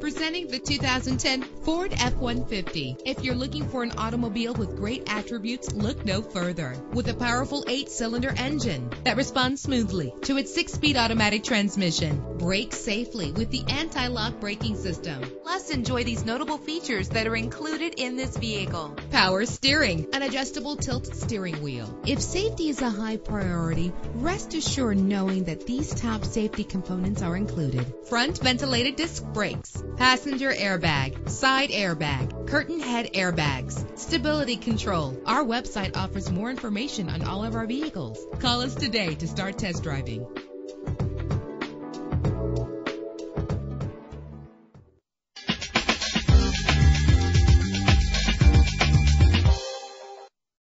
Presenting the 2010 Ford F-150. If you're looking for an automobile with great attributes, look no further. With a powerful eight-cylinder engine that responds smoothly to its six-speed automatic transmission. Brake safely with the anti-lock braking system. Plus, enjoy these notable features that are included in this vehicle. Power steering, an adjustable tilt steering wheel. If safety is a high priority, rest assured knowing that these top safety components are included. Front ventilated disc brakes, passenger airbag, side airbag, curtain head airbags, stability control. Our website offers more information on all of our vehicles. Call us today to start test driving.